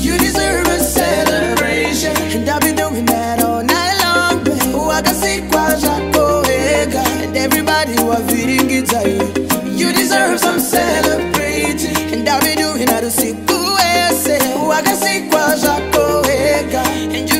You deserve a celebration, and I'll be doing that all night long, babe. Oh, I can see and everybody You deserve some celebrating, and I'll be doing that to see Oh, I can see and you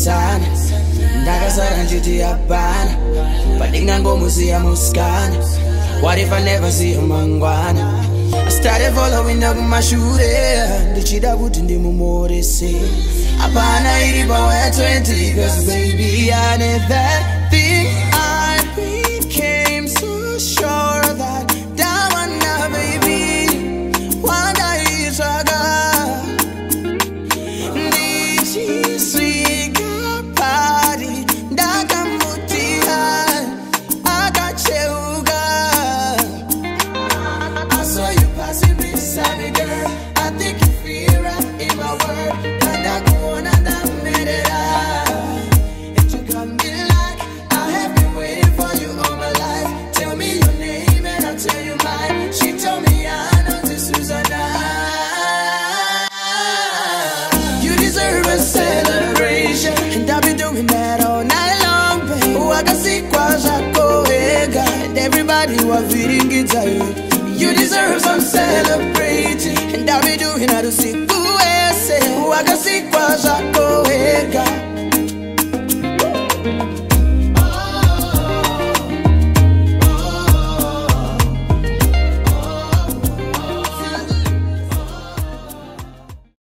kuzwisisana ndakasara njiti yapana padingangomusiya musikana warifa nevasiya mangwana stare folowinda kumashure ndichida kuti ndimumorese apana iri pawaya 20 because baby yane that vavhiringidza ndavidu inarusiku wese wakasikwa zvako wega